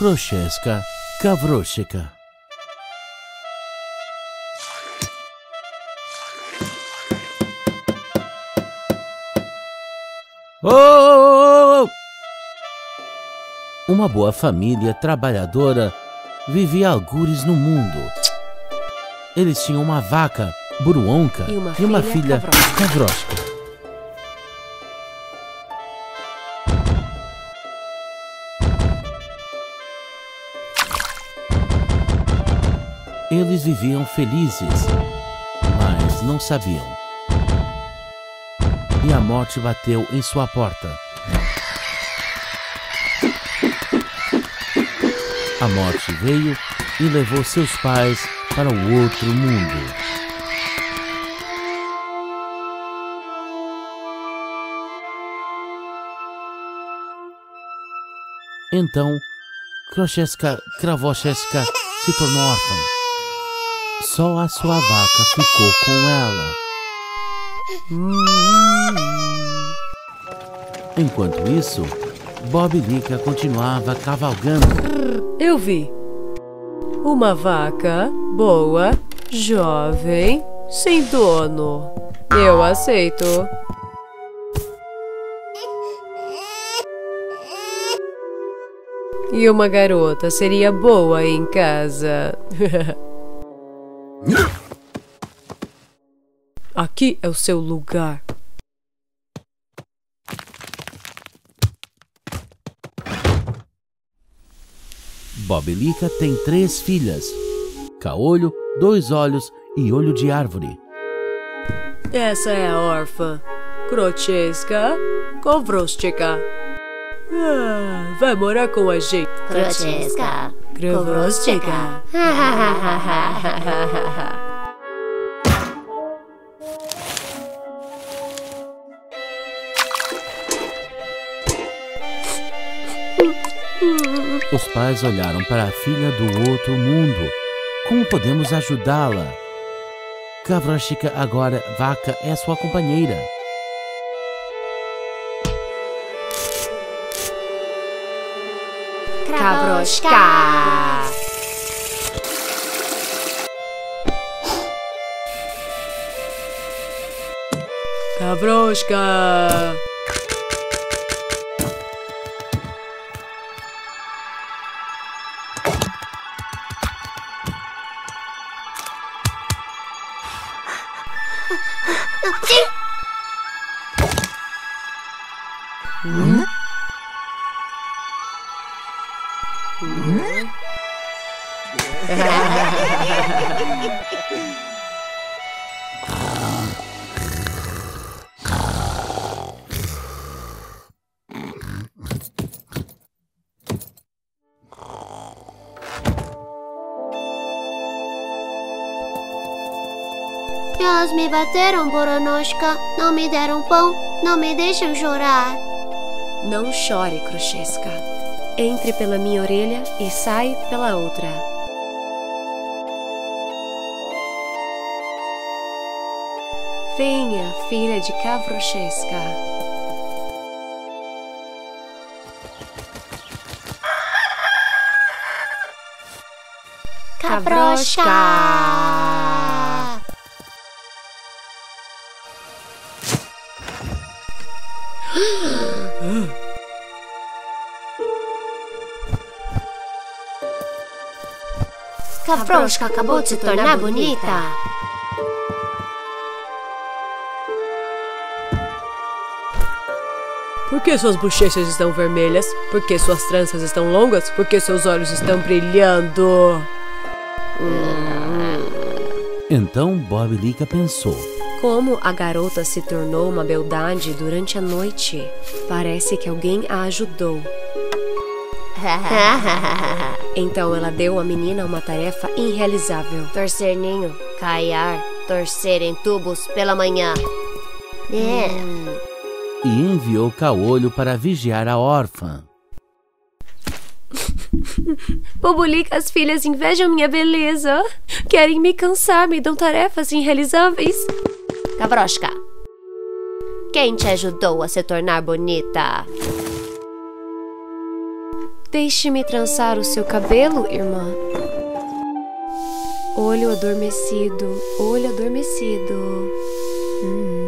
Krocheska Kavroshika. Oh! Uma boa família trabalhadora vivia algures no mundo. Eles tinham uma vaca, Buruonca, E uma e uma filha, filha, Kavroshka. Viviam felizes, mas não sabiam. E a morte bateu em sua porta. A morte veio e levou seus pais para o outro mundo. Então, Krocheska Kravocheska se tornou órfã. Só a sua vaca ficou com ela. Enquanto isso, Bob Lica continuava cavalgando. Eu vi. Uma vaca boa, jovem, sem dono. Eu aceito. E uma garota seria boa em casa. Aqui é o seu lugar. Bob Lica tem três filhas: Caolho, Dois Olhos e Olho de Árvore. Essa é a órfã. Krocheska Kovrostika. Ah, vai morar com a gente. Krocheska. Kovrostika. Os pais olharam para a filha do outro mundo. Como podemos ajudá-la? Kavroshika agora, vaca, é sua companheira. Kavroshka. Kavroshka. Elas me bateram, Boronoshka. Não me deram pão. Não me deixam chorar. Não chore, Krocheska. Entre pela minha orelha e sai pela outra. Venha, filha de Kavrocheska. Kavroshka. Kavroshka acabou de se tornar bonita. Por que suas bochechas estão vermelhas? Por que suas tranças estão longas? Por que seus olhos estão brilhando? Então Bob Lica pensou. Como a garota se tornou uma beldade durante a noite? Parece que alguém a ajudou. Então ela deu à menina uma tarefa irrealizável. Torcer ninho, caiar, torcer em tubos pela manhã. É. e enviou Caolho para vigiar a órfã. Bobulica, as filhas invejam minha beleza. Querem me cansar, me dão tarefas irrealizáveis. Kavroshka. Quem te ajudou a se tornar bonita? Deixe-me trançar o seu cabelo, irmã. Olho adormecido, olho adormecido. Hum.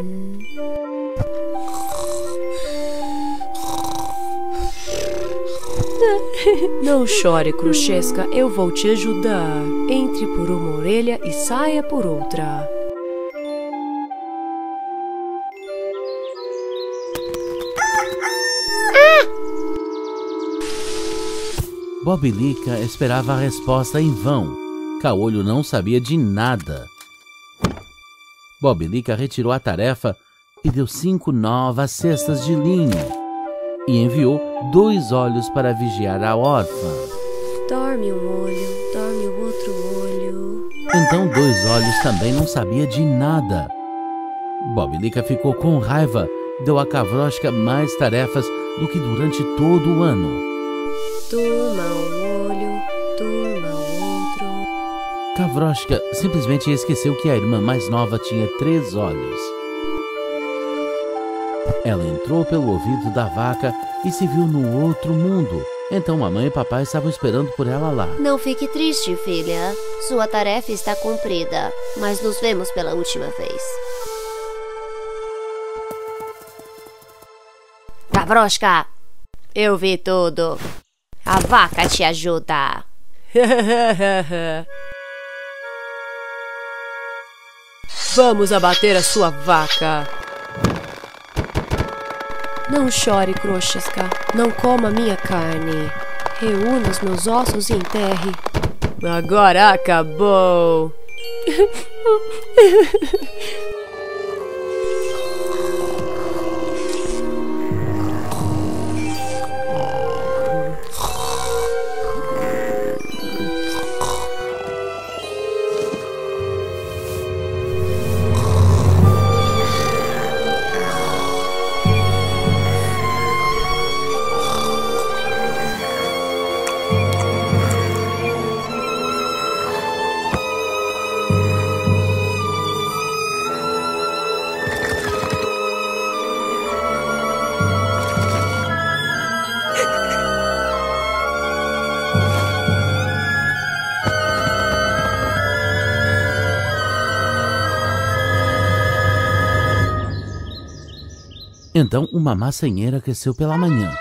Não chore, Cruxesca, eu vou te ajudar. Entre por uma orelha e saia por outra. Bobilica esperava a resposta em vão. Caolho não sabia de nada. Bobilica retirou a tarefa e deu cinco novas cestas de linho e enviou dois olhos para vigiar a órfã. Dorme um olho, dorme o outro olho. Então dois olhos também não sabia de nada. Bobilica ficou com raiva e deu a Cavróstica mais tarefas do que durante todo o ano. Turma um olho, turma o outro. Simplesmente esqueceu que a irmã mais nova tinha três olhos. Ela entrou pelo ouvido da vaca e se viu no outro mundo. Então mamãe e papai estavam esperando por ela lá. Não fique triste, filha. Sua tarefa está cumprida, mas nos vemos pela última vez. Gavroshka, eu vi tudo. A vaca te ajuda. Vamos abater a sua vaca. Não chore, Cruxesca. Não coma minha carne. Reúna os meus ossos e enterre. Agora acabou. Então uma maçanheira cresceu pela manhã.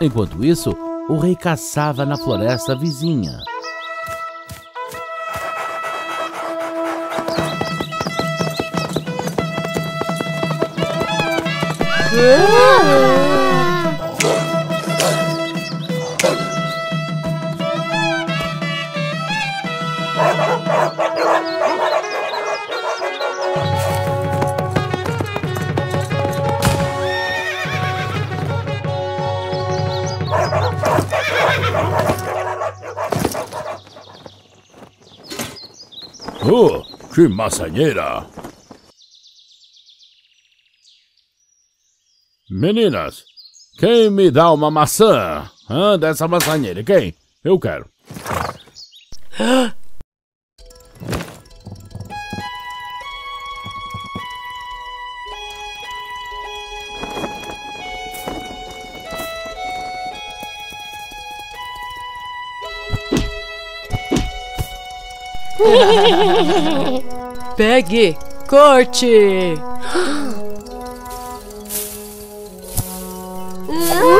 Enquanto isso, o rei caçava na floresta vizinha. Oh, que maçanheira! Meninas, quem me dá uma maçã? Hã, dessa maçanheira, quem? Eu quero. Pegue, corte. Querido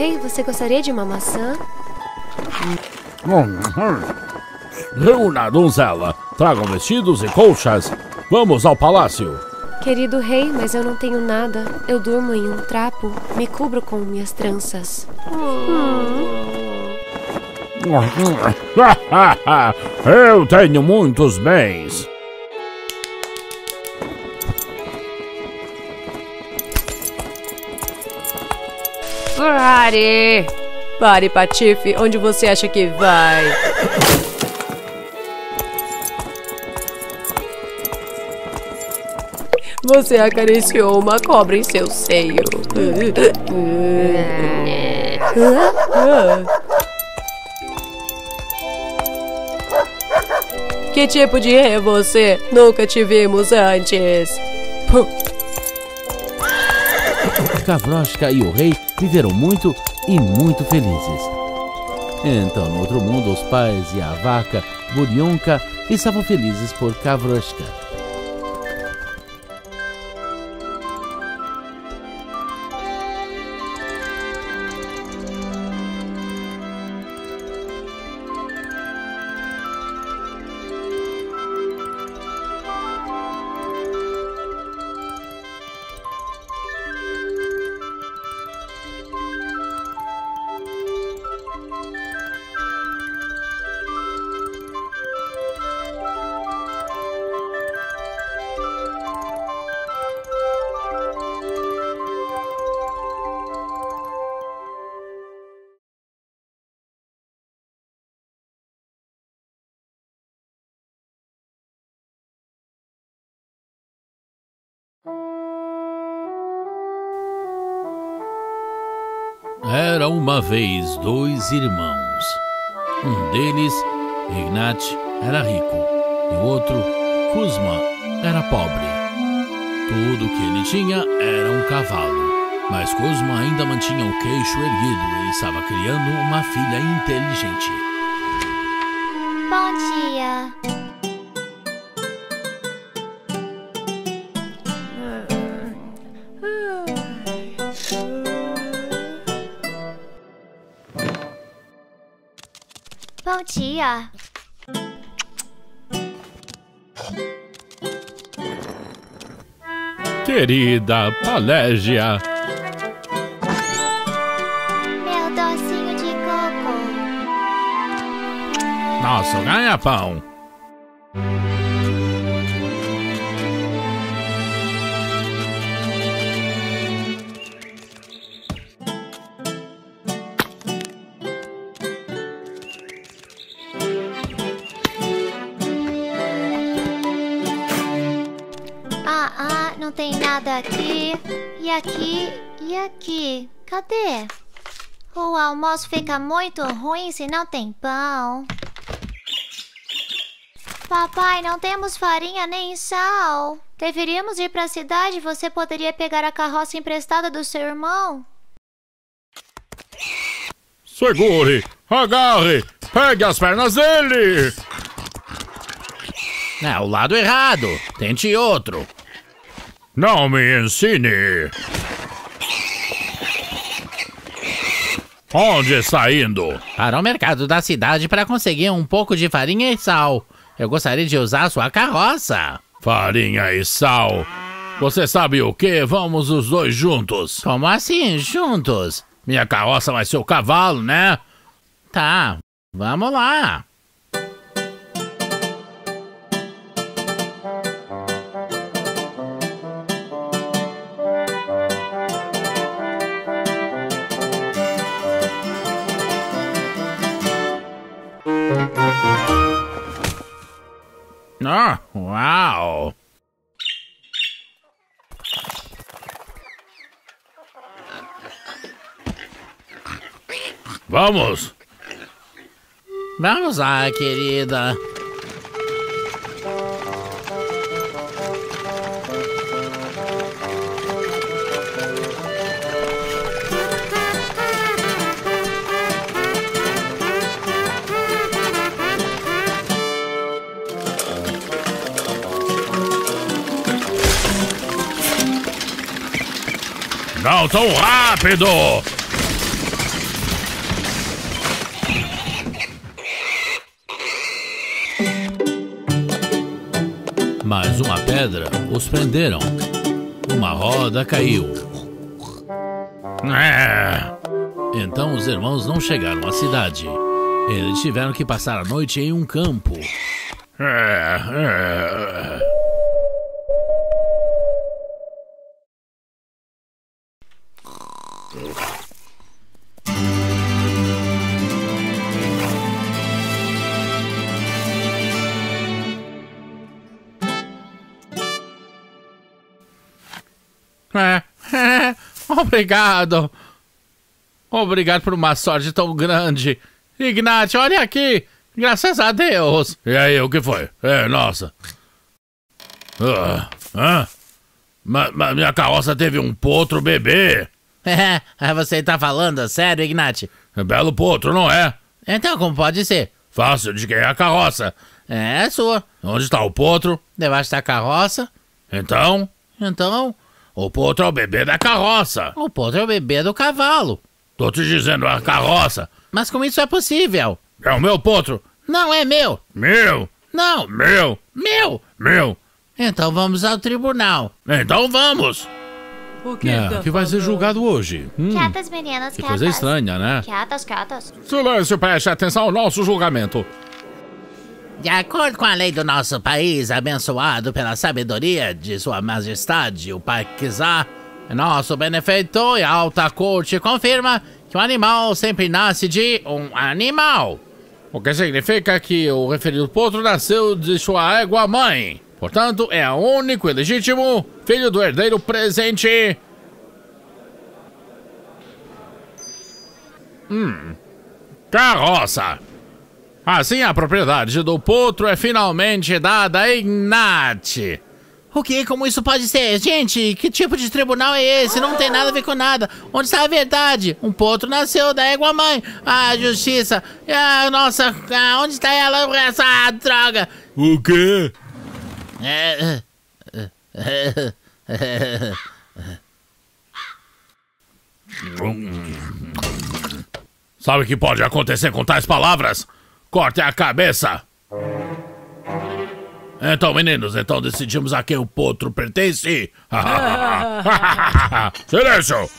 rei, você gostaria de uma maçã? Reúna a donzela. Tragam vestidos e colchas. Vamos ao palácio. Querido rei, mas eu não tenho nada. Eu durmo em um trapo. Me cubro com minhas tranças. Eu tenho muitos bens. Pare! Pare, Patife, onde você acha que vai? Você acariciou uma cobra em seu seio. Que tipo de rei é você? Nunca te vimos antes. Kavroshka e o rei viveram muito e muito felizes. Então, no outro mundo, os pais e a vaca, Burionka, estavam felizes por Kavroshka. Era uma vez dois irmãos. Um deles, Ignat, era rico e o outro, Kuzma, era pobre. Tudo que ele tinha era um cavalo. Mas Kuzma ainda mantinha o queixo erguido e estava criando uma filha inteligente. Bom dia. Dia. Querida Palégia, Meu docinho de coco. nosso ganha-pão. Cadê? O almoço fica muito ruim se não tem pão. Papai, não temos farinha nem sal. Deveríamos ir para a cidade. Você poderia pegar a carroça emprestada do seu irmão? Segure, agarre, pegue as pernas dele. É o lado errado. Tente outro. Não me ensine. Onde está indo? Para o mercado da cidade para conseguir um pouco de farinha e sal. Eu gostaria de usar sua carroça. Farinha e sal. Você sabe o que? Vamos os dois juntos. Como assim, juntos? Minha carroça vai ser o cavalo, né? Tá, vamos lá. Ah, uau! Vamos! Vamos lá, querida. Não tão rápido! Mas uma pedra os prenderam. Uma roda caiu. É. Então os irmãos não chegaram à cidade. Eles tiveram que passar a noite em um campo. É, é. obrigado. Obrigado por uma sorte tão grande. Ignat, olha aqui. Graças a Deus. E aí, o que foi? É, nossa. Ah, ah, mas, mas minha carroça teve um potro bebê. É, você tá falando sério, Ignat? É belo potro, não é? Então, como pode ser? Fácil de quem é a carroça. É, é sua. Onde está o potro? Debaixo da carroça. Então? Então, O potro é o bebê da carroça. o potro é o bebê do cavalo. Tô te dizendo, a carroça. Mas como isso é possível? É o meu potro. Não é meu. Meu, Não, meu, meu. meu. Então vamos ao tribunal. Então vamos. O que, É, que vai ser julgado hoje. Hum, Quietas, meninas, que quietas. coisa estranha, né? Quietas, quietas. Silêncio, preste atenção ao nosso julgamento. De acordo com a lei do nosso país, abençoado pela sabedoria de Sua Majestade, o Pai Kizar, nosso benefeitor e alta corte confirma que o animal sempre nasce de um animal. O que significa que o referido potro nasceu de sua égua mãe. Portanto, é o único e legítimo filho do herdeiro presente. Hum. Carroça. Assim, a propriedade do potro é finalmente dada a Ignat. O que? Como isso pode ser? Gente, que tipo de tribunal é esse? Não tem nada a ver com nada. Onde está a verdade? Um potro nasceu da égua mãe. Ah, justiça. Ah, nossa, ah, onde está ela? Essa droga. O quê? É, Sabe o que pode acontecer com tais palavras? Corte a cabeça! Então, meninos, então decidimos a quem o potro pertence. Silêncio!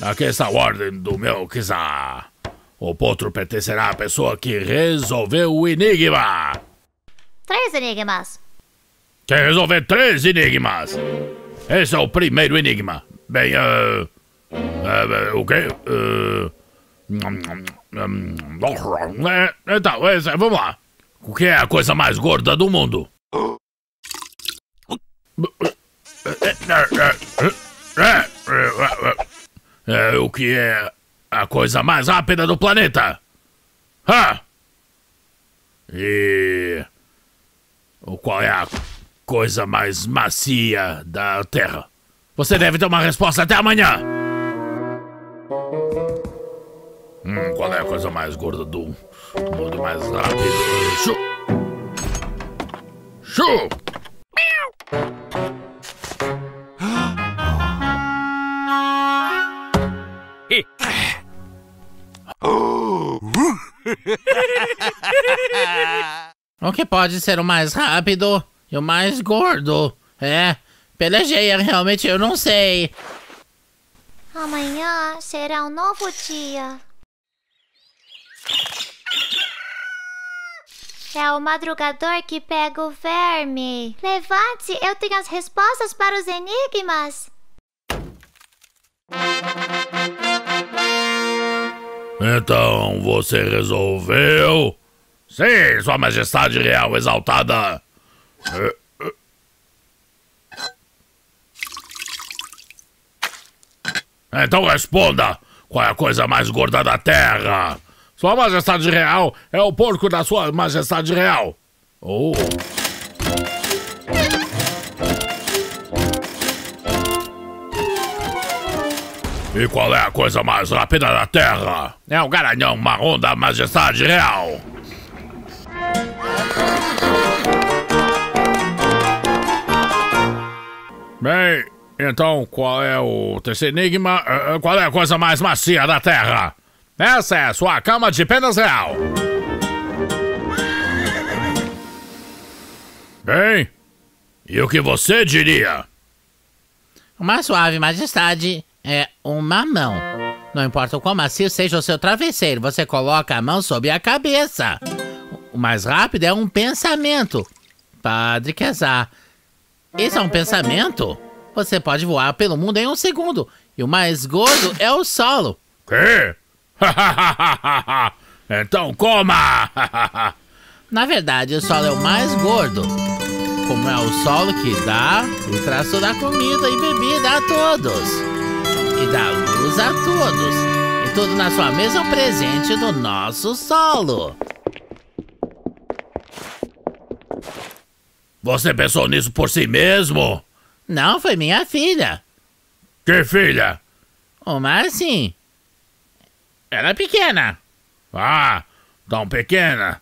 Aqui está a ordem do meu Kizar. O potro pertencerá à pessoa que resolveu o enigma. Três enigmas. Quer resolver três enigmas? Esse é o primeiro enigma. Bem, eh, eh, o quê? Eh, eh, então, esse, vamos lá. O que é a coisa mais gorda do mundo? É, o que é a coisa mais rápida do planeta? Hã? E. Qual é a coisa mais macia da Terra? Você deve ter uma resposta até amanhã! Hum, qual é a coisa mais gorda do mundo mais rápido? Chu! Chu! o que pode ser o mais rápido e o mais gordo? É, pelejeia, realmente eu não sei. Amanhã será um novo dia. É o madrugador que pega o verme. Levante-se, eu tenho as respostas para os enigmas. Então você resolveu? Sim, Sua Majestade Real Exaltada. Então responda: qual é a coisa mais gorda da Terra? Sua Majestade Real é o porco da Sua Majestade Real. Oh. E qual é a coisa mais rápida da Terra? É o garanhão marrom da Majestade Real. Bem, então qual é o terceiro enigma? Eh, eh, Qual é a coisa mais macia da Terra? Essa é a sua cama de penas real. Bem, e o que você diria? Uma suave majestade é uma mão. Não importa o quão macio seja o seu travesseiro, você coloca a mão sobre a cabeça. O mais rápido é um pensamento. Padre Quezar, esse é um pensamento? Você pode voar pelo mundo em um segundo. E o mais gordo é o solo. Quê? então coma! Na verdade, o solo é o mais gordo. como é o solo que dá e traz toda a comida e bebida a todos. E dá luz a todos. E tudo na sua mesa é um presente do nosso solo. Você pensou nisso por si mesmo? Não, foi minha filha. Que filha? Uma assim. Ela é pequena. Ah, tão pequena.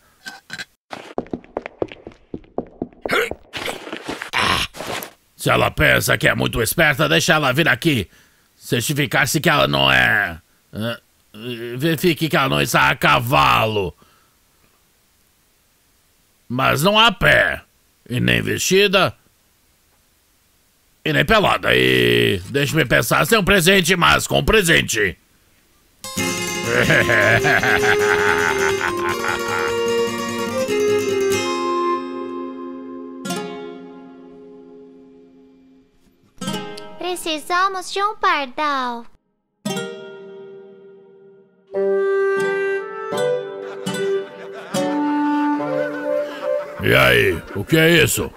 Se ela pensa que é muito esperta, deixa ela vir aqui. Certificar-se que ela não é. Uh, verifique que ela não está a cavalo. Mas não a pé. E nem vestida. E nem pelada. E deixe-me pensar sem um presente, mas com um presente. Precisamos de um pardal. E aí, o que é isso?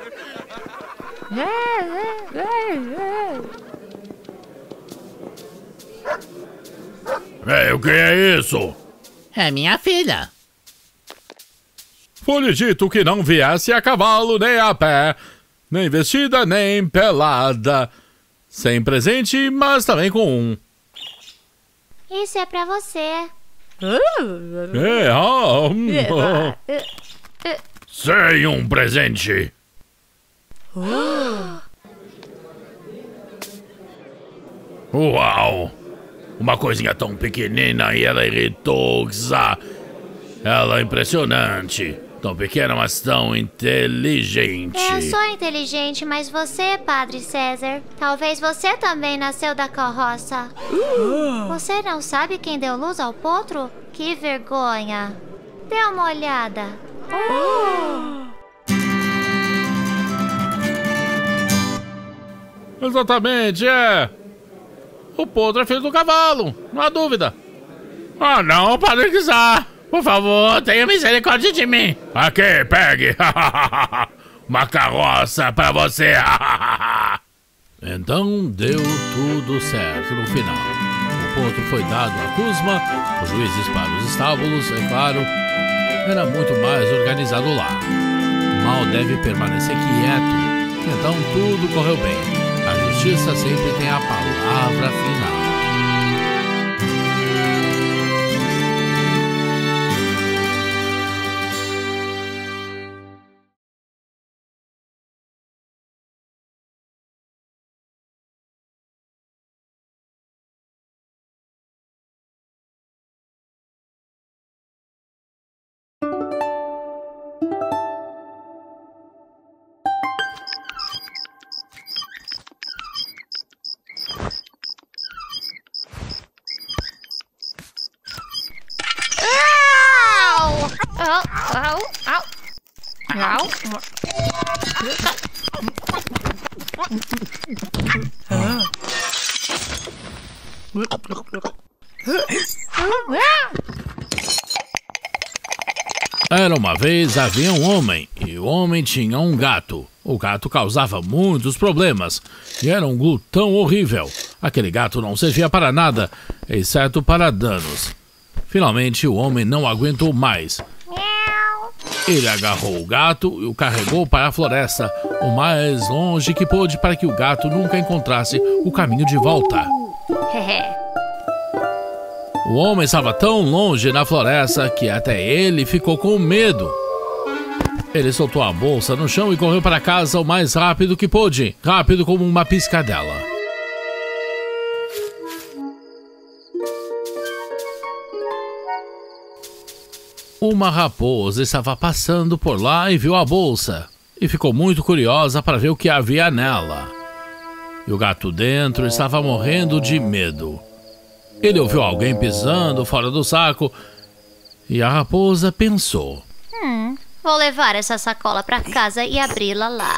É, o que é isso? É minha filha. Foi-lhe dito que não viesse a cavalo nem a pé, nem vestida nem pelada. Sem presente, mas também com um. Isso é pra você. É, hum, ah. Sem um presente. Uau! Uma coisinha tão pequenina e ela irritou. Ela é impressionante. Tão pequena, mas tão inteligente. Eu sou inteligente, mas você, Padre César, talvez você também nasceu da carroça. Você não sabe quem deu luz ao potro? Que vergonha. Dê uma olhada. Exatamente, é. O potro é filho do cavalo, não há dúvida. Ah, não, Padre Kizar. Por favor, tenha misericórdia de mim. Aqui, pegue. Uma carroça pra você. Então deu tudo certo no final. O ponto foi dado a Kuzma, os juízes para os estábulos, é claro. Era muito mais organizado lá. Mal deve permanecer quieto, então tudo correu bem. Justiça sempre tem a palavra final. Vez havia um homem, e o homem tinha um gato. O gato causava muitos problemas e era um glutão horrível. Aquele gato não servia para nada, exceto para danos. Finalmente o homem não aguentou mais. Ele agarrou o gato e o carregou para a floresta, o mais longe que pôde para que o gato nunca encontrasse o caminho de volta. O homem estava tão longe na floresta que até ele ficou com medo. Ele soltou a bolsa no chão e correu para casa o mais rápido que pôde rápido como uma piscadela. Uma raposa estava passando por lá e viu a bolsa e ficou muito curiosa para ver o que havia nela. E o gato dentro estava morrendo de medo. Ele ouviu alguém pisando fora do saco e a raposa pensou: Hum, vou levar essa sacola pra casa e abri-la lá.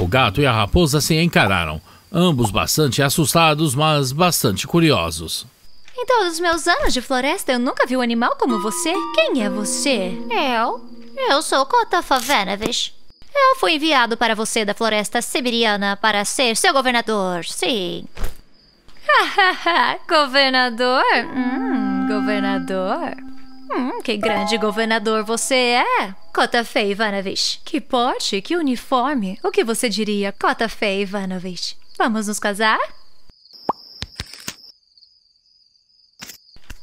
O gato e a raposa se encararam. ambos bastante assustados, mas bastante curiosos. Em todos os meus anos de floresta, eu nunca vi um animal como você. Quem é você? Eu? Eu sou Kotafavenovich. Eu fui enviado para você da floresta siberiana para ser seu governador, sim. governador? Hum, governador? Hum, que grande governador você é, Kotafei Ivanovich. Que porte, que uniforme. O que você diria, Kotafei Ivanovich? Vamos nos casar?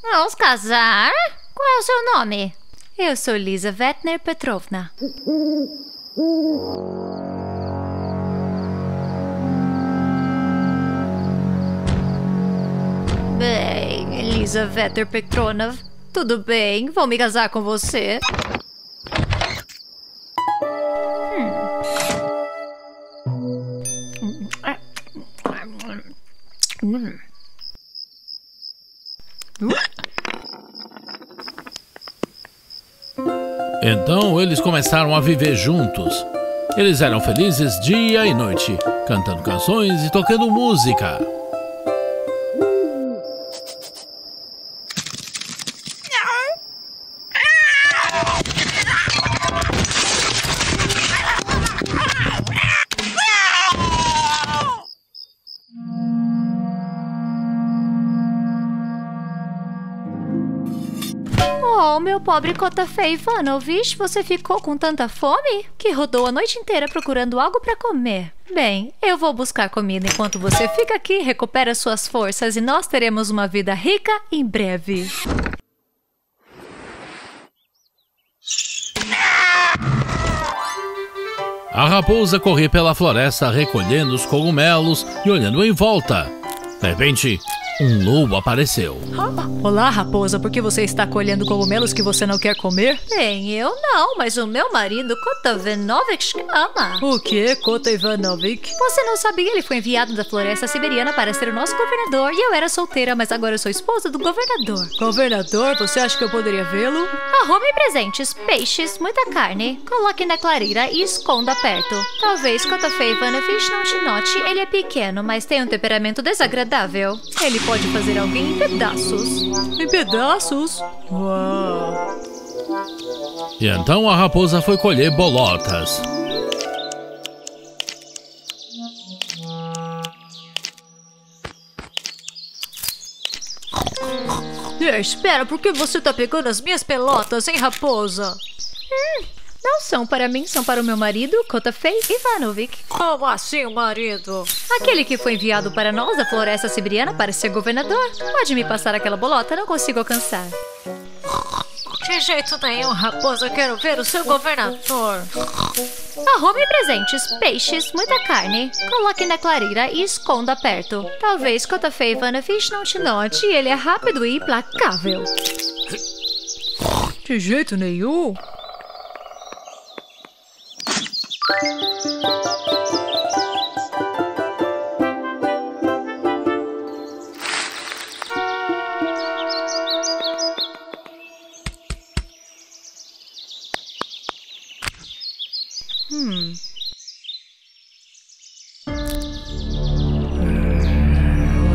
Vamos casar? Qual é o seu nome? Eu sou Lisa Vetner Petrovna. Bem, Lisa Vetter Petronov, tudo bem, vou me casar com você. Então eles começaram a viver juntos. Eles eram felizes dia e noite, cantando canções e tocando música. Pobre Kotafei Ivanovich, você ficou com tanta fome que rodou a noite inteira procurando algo para comer. Bem, eu vou buscar comida enquanto você fica aqui, recupera suas forças e nós teremos uma vida rica em breve. A raposa corria pela floresta recolhendo os cogumelos e olhando em volta. De repente, um lobo apareceu. Olá, raposa, por que você está colhendo cogumelos que você não quer comer? Bem, eu não, mas o meu marido, Kotavenovich, ama. O que, Kota Ivanovich? Você não sabia, ele foi enviado da floresta siberiana para ser o nosso governador e eu era solteira, mas agora eu sou esposa do governador. Governador, você acha que eu poderia vê-lo? Arrume presentes, peixes, muita carne, coloque na clareira e esconda perto. Talvez Kotafei Ivanovich não te note, ele é pequeno, mas tem um temperamento desagradável. Ele pode fazer alguém em pedaços. Em pedaços? Uau! E então a raposa foi colher bolotas. espera, por que você tá pegando as minhas pelotas, hein, raposa? Hum, não são para mim, são para o meu marido, Kotafei Ivanovich. Como assim, marido? Aquele que foi enviado para nós da floresta siberiana para ser governador. Pode me passar aquela bolota, não consigo alcançar. De jeito nenhum, raposa, quero ver o seu governador. Arrume presentes, peixes, muita carne. Coloque na clareira e esconda perto. Talvez Kotafei Ivanovich não te note e ele é rápido e implacável. De jeito nenhum. Hum.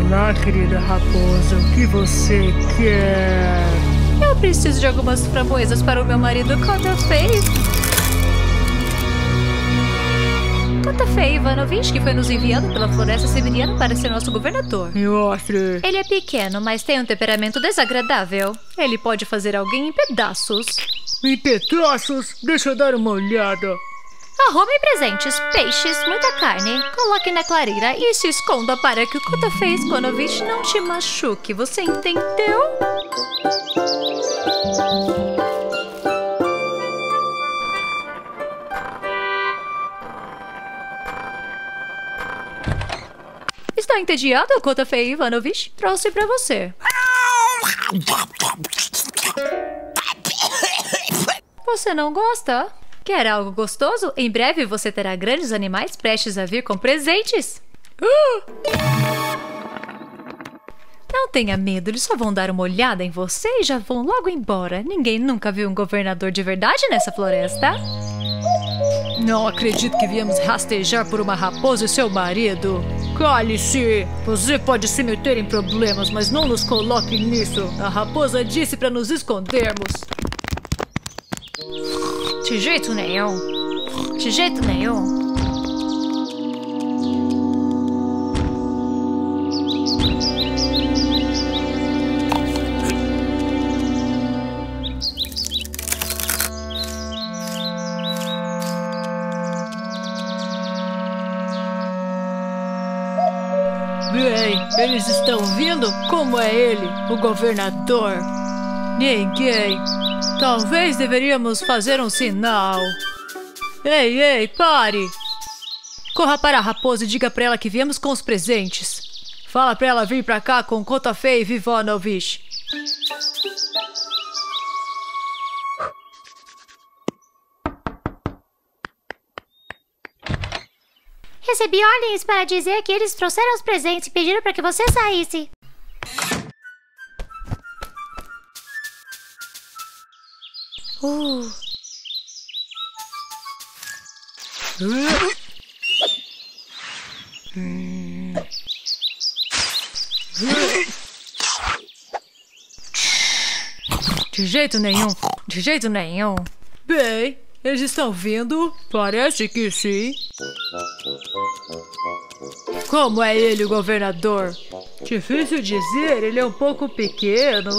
Olá, querida raposa, o que você quer? Eu preciso de algumas framboesas para o meu marido Kotafei. Kotafei Ivanovich, que foi nos enviado pela floresta siberiana para ser nosso governador. Me mostre. Ele é pequeno, mas tem um temperamento desagradável. Ele pode fazer alguém em pedaços. Em pedaços? Deixa eu dar uma olhada. Arrume presentes, peixes, muita carne. Coloque na clareira e se esconda para que o Kotafei Ivanovich não te machuque. Você entendeu? Está entediado, Kotafei Ivanovich? Trouxe para você. Você não gosta? Quer algo gostoso? Em breve você terá grandes animais prestes a vir com presentes. Não tenha medo, eles só vão dar uma olhada em você e já vão logo embora. Ninguém nunca viu um governador de verdade nessa floresta. Não acredito que viemos rastejar por uma raposa e seu marido. Cale-se! Você pode se meter em problemas, mas não nos coloque nisso. A raposa disse para nos escondermos. De jeito nenhum. De jeito nenhum. Eles estão vindo? Como é ele, o governador? Ninguém. Talvez deveríamos fazer um sinal. Ei, ei, pare! Corra para a raposa e diga para ela que viemos com os presentes. Fala para ela vir para cá com Kotafei e Vivonovich. Recebi ordens para dizer que eles trouxeram os presentes e pediram para que você saísse. Uh. De jeito nenhum. De jeito nenhum. Bem, eles estão vindo? Parece que sim. Como é ele, o governador? Difícil dizer, ele é um pouco pequeno.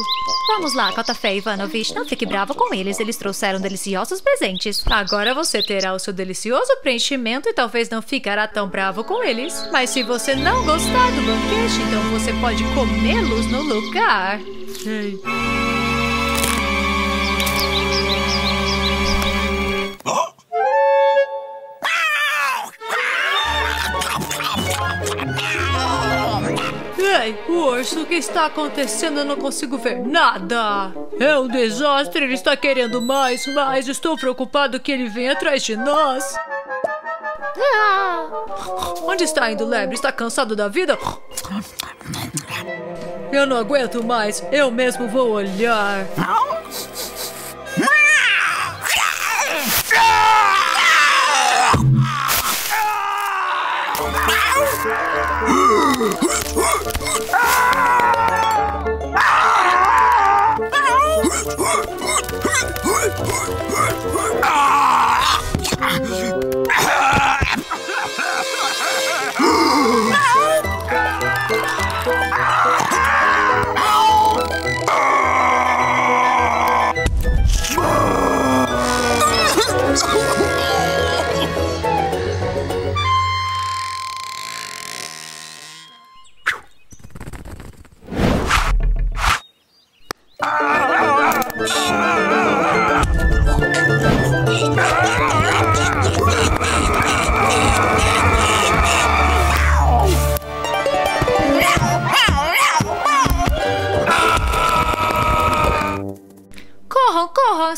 Vamos lá, Kotafé Ivanovich. Não fique bravo com eles. Eles trouxeram deliciosos presentes. Agora você terá o seu delicioso preenchimento e talvez não ficará tão bravo com eles. Mas se você não gostar do banquete, então você pode comê-los no lugar. Ei. Urso, o que está acontecendo? Eu não consigo ver nada. É um desastre, ele está querendo mais, mas estou preocupado que ele venha atrás de nós. Ah! Onde está indo, Lebre? Está cansado da vida? Eu não aguento mais, eu mesmo vou olhar.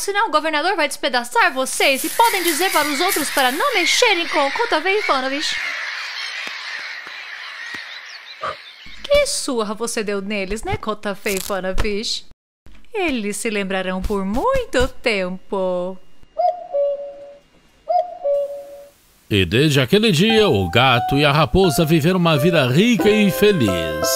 Senão o governador vai despedaçar vocês e podem dizer para os outros para não mexerem com o Kotavei Ivanovich. Que surra você deu neles, né, Kotavei Ivanovich? Eles se lembrarão por muito tempo. E desde aquele dia, o gato e a raposa viveram uma vida rica e feliz.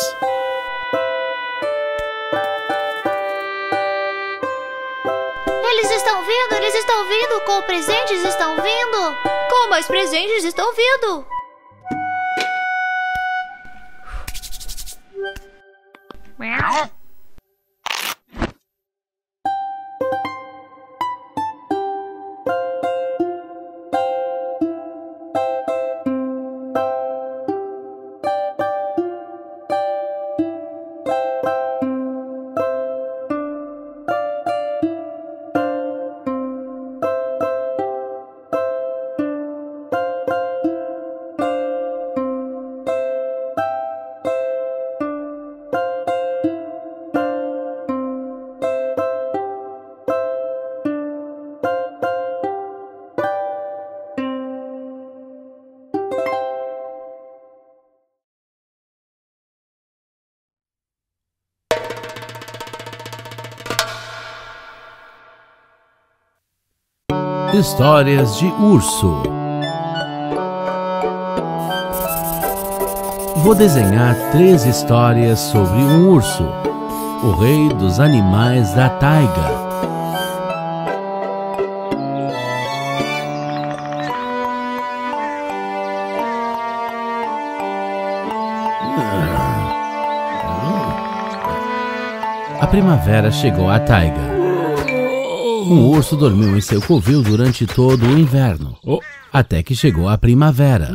Estão vindo, eles estão vindo. Com presentes estão vindo. Com mais presentes estão vindo. Histórias de Urso Vou desenhar três histórias sobre um urso, o rei dos animais da taiga. A primavera chegou à taiga. Um urso dormiu em seu covil durante todo o inverno, até que chegou a primavera.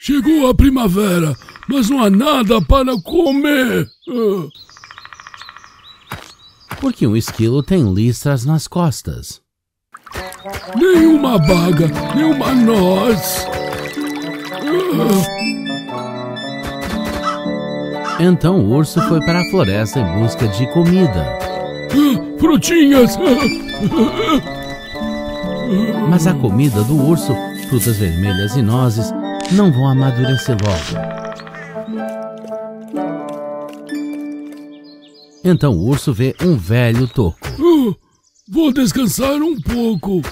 Chegou a primavera, mas não há nada para comer. Porque um esquilo tem listras nas costas. Nenhuma baga, nenhuma noz. Então o urso foi para a floresta em busca de comida. Frutinhas! Mas a comida do urso, frutas vermelhas e nozes, não vão amadurecer logo. Então o urso vê um velho toco. Vou descansar um pouco.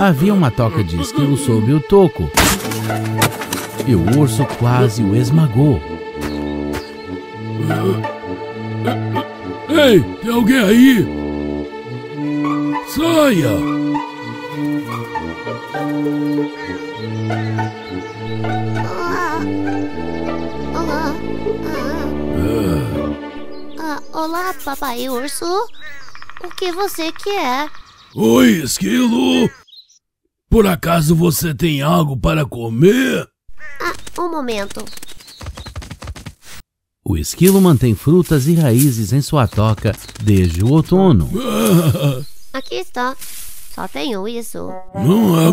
Havia uma toca de esquilo sob o toco. E o urso quase o esmagou. Ei, tem alguém aí? Saia! Olá. Ah, olá, papai urso. O que você quer? Oi, esquilo! Por acaso você tem algo para comer? Ah, um momento. O esquilo mantém frutas e raízes em sua toca desde o outono. Aqui está. Só tenho isso. Não é.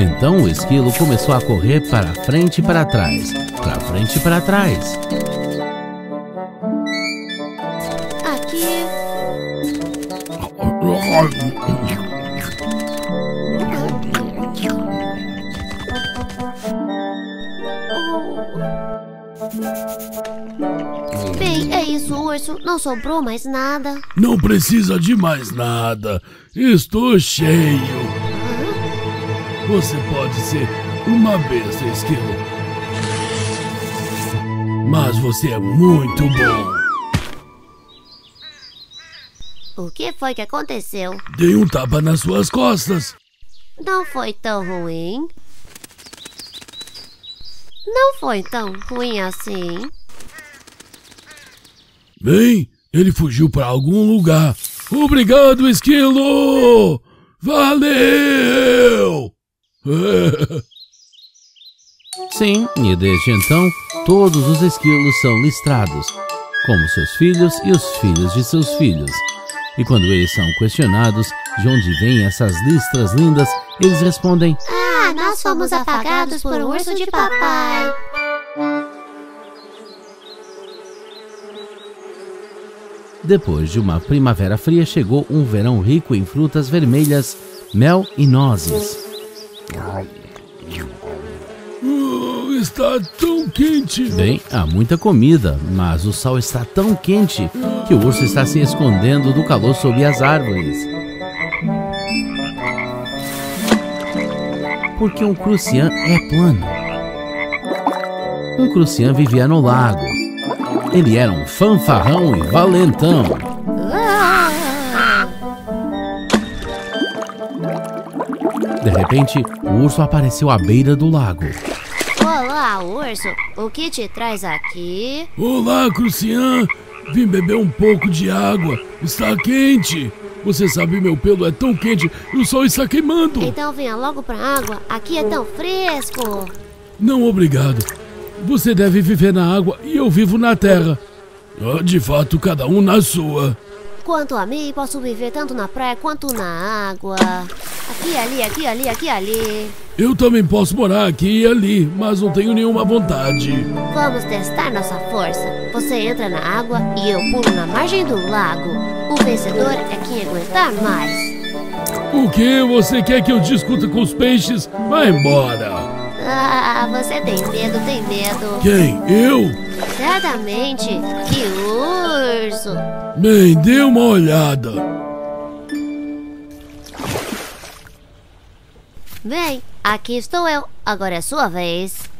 Então o esquilo começou a correr para frente e para trás, para frente e para trás. Aqui. Bem, é isso, urso. Não sobrou mais nada. Não precisa de mais nada. Estou cheio. Você pode ser uma besta, esquilo. Mas você é muito bom. O que foi que aconteceu? Dei um tapa nas suas costas. Não foi tão ruim. Não foi tão ruim assim. Bem, ele fugiu para algum lugar. Obrigado, esquilo! Valeu! Sim, e desde então, todos os esquilos são listrados, como seus filhos e os filhos de seus filhos. E quando eles são questionados de onde vêm essas listras lindas, eles respondem: Ah, nós fomos apagados por um urso de papai. Depois de uma primavera fria, chegou um verão rico em frutas vermelhas, mel e nozes. Oh, está tão quente. Bem, há muita comida, mas o sol está tão quente que o urso está se escondendo do calor sob as árvores. Porque um crucian é plano. Um crucian vivia no lago. Ele era um fanfarrão e valentão. De repente, o urso apareceu à beira do lago. Olá, urso. O que te traz aqui? Olá, Crucian. Vim beber um pouco de água. Está quente. Você sabe, meu pelo é tão quente e o sol está queimando. Então venha logo pra água. Aqui é tão fresco. Não, obrigado. Você deve viver na água e eu vivo na terra. Ah, De fato, cada um na sua. Quanto a mim, posso viver tanto na praia quanto na água. Aqui, ali, aqui, ali, aqui, ali. Eu também posso morar aqui e ali, mas não tenho nenhuma vontade. Vamos testar nossa força. Você entra na água e eu pulo na margem do lago. O vencedor é quem aguentar mais. O que? Você quer que eu discuta com os peixes? Vai embora. Ah, você tem medo, tem medo. Quem? Eu? Certamente. Que urso. Bem, dê uma olhada. Bem, aqui estou eu. Agora é sua vez.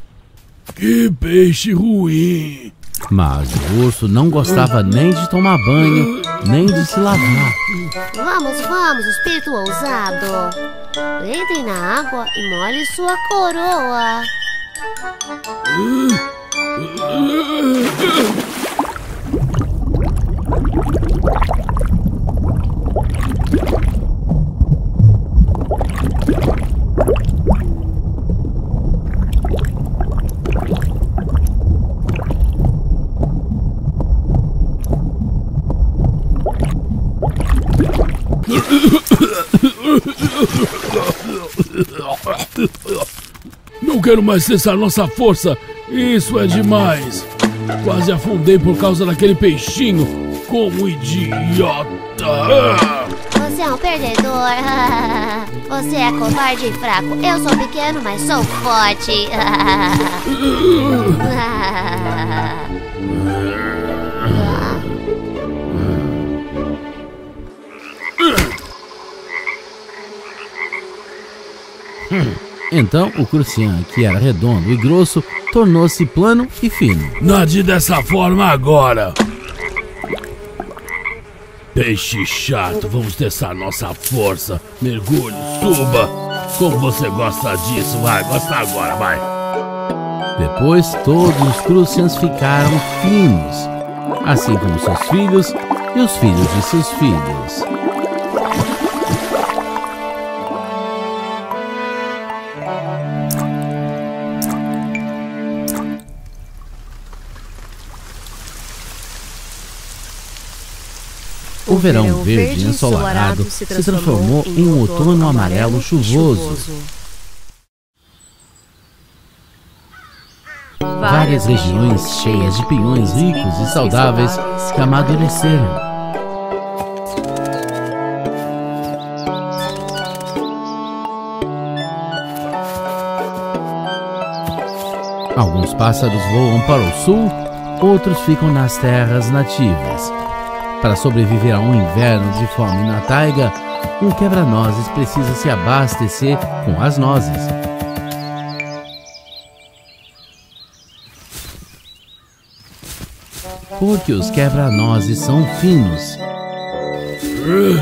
Que peixe ruim. Mas o urso não gostava nem de tomar banho, nem de se lavar. Vamos, vamos, espírito ousado. Entre na água e molhe sua coroa. Não quero mais cessar nossa força. Isso é demais. Quase afundei por causa daquele peixinho. Como idiota. Você é um perdedor. Você é covarde e fraco. Eu sou pequeno, mas sou forte. Então o crucian, que era redondo e grosso, tornou-se plano e fino. Nade dessa forma agora. Peixe chato, vamos testar nossa força. Mergulho, suba. Como você gosta disso? Vai, gosta agora, vai. Depois todos os crucians ficaram finos, assim como seus filhos e os filhos de seus filhos. Verão verde ensolarado se transformou em um outono amarelo chuvoso. Várias regiões cheias de pinhões ricos e saudáveis que amadureceram. Alguns pássaros voam para o sul, outros ficam nas terras nativas. Para sobreviver a um inverno de fome na taiga, um quebra-nozes precisa se abastecer com as nozes. Porque os quebra-nozes são finos.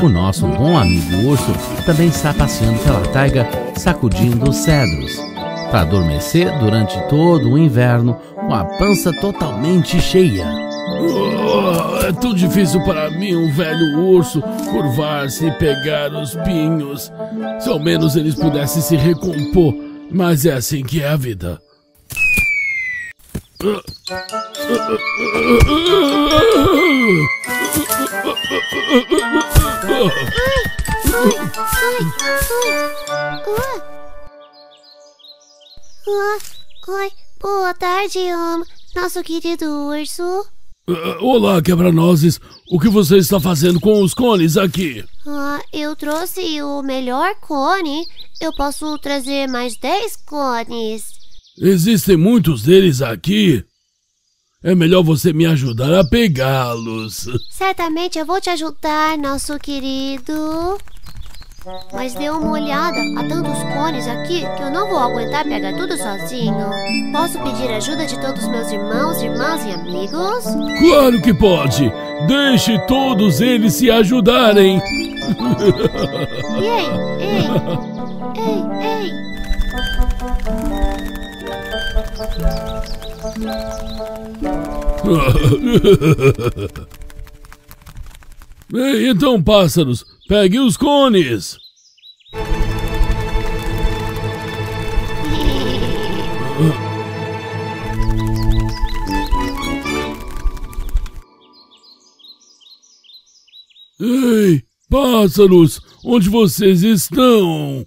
O nosso bom amigo urso também está passeando pela taiga, sacudindo os cedros, para adormecer durante todo o inverno com a pança totalmente cheia. É tão difícil para mim, um velho urso, curvar-se e pegar os pinhos. Se ao menos eles pudessem se recompor, mas é assim que é a vida. Oi, boa tarde, um, nosso querido urso. Uh, olá, quebra-nozes. O que você está fazendo com os cones aqui? Ah, eu trouxe o melhor cone. Eu posso trazer mais 10 cones. Existem muitos deles aqui. É melhor você me ajudar a pegá-los. Certamente eu vou te ajudar, nosso querido. Mas dê uma olhada, há tantos cones aqui que eu não vou aguentar pegar tudo sozinho. Posso pedir ajuda de todos meus irmãos, irmãs e amigos? Claro que pode! Deixe todos eles se ajudarem! Ei, ei, ei, ei! Ei, então, pássaros, pegue os cones! Ei, pássaros, onde vocês estão?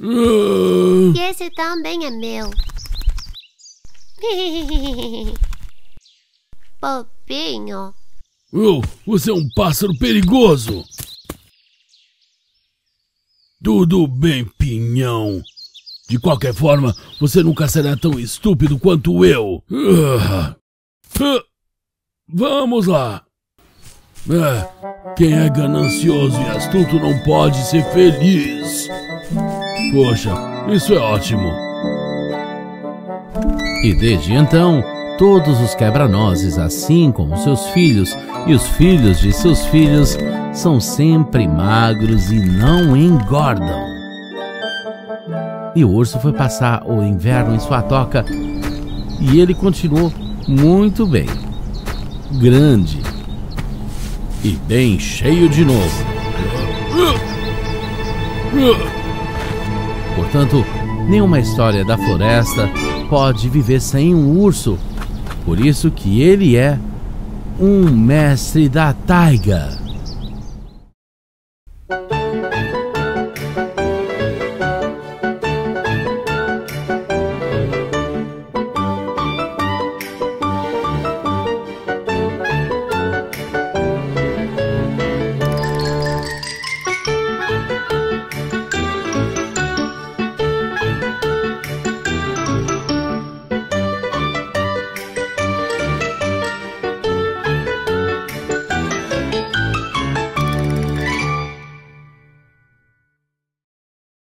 Ah, E esse também é meu. Bobinho. oh, você é um pássaro perigoso! Tudo bem, Pinhão. De qualquer forma, você nunca será tão estúpido quanto eu. Uh, uh, vamos lá. É, quem é ganancioso e astuto não pode ser feliz. Poxa, isso é ótimo. E desde então, todos os quebra-nozes, assim como seus filhos e os filhos de seus filhos, são sempre magros e não engordam. E o urso foi passar o inverno em sua toca e ele continuou muito bem. Grande e bem cheio de novo. Portanto, nenhuma história da floresta pode viver sem um urso. Por isso que ele é um mestre da taiga.